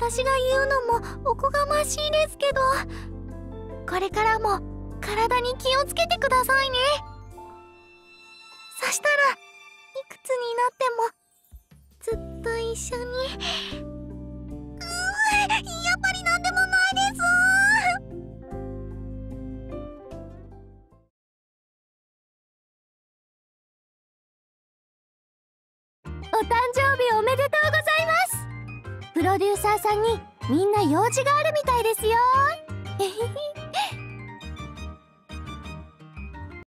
私が言うのもおこがましいですけどこれからも体に気をつけてくださいね。そしたらいくつになってもずっと一緒に。うーやっぱりなんでもないです。お誕生日おめでとうプロデューサーさんにみんな用事があるみたいですよ。